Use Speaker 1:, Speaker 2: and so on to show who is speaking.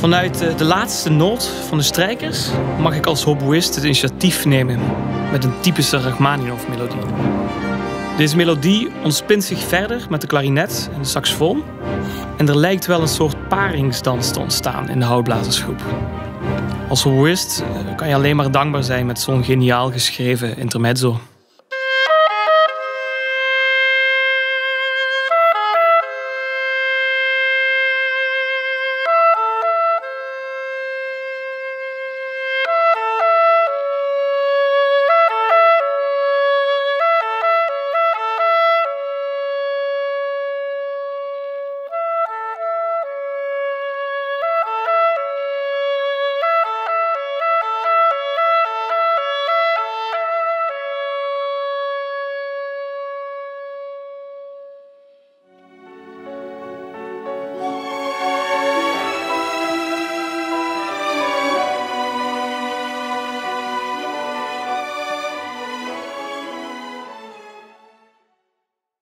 Speaker 1: Vanuit eh, de laatste noot van de strijkers mag ik als hoboïst het initiatief nemen met een typische Rachmaninoff-melodie. Deze melodie ontspint zich verder met de klarinet en de saxofoon en er lijkt wel een soort paringsdans te ontstaan in de houtblazersgroep. Als hoboïst eh, kan je alleen maar dankbaar zijn met zo'n geniaal geschreven intermezzo.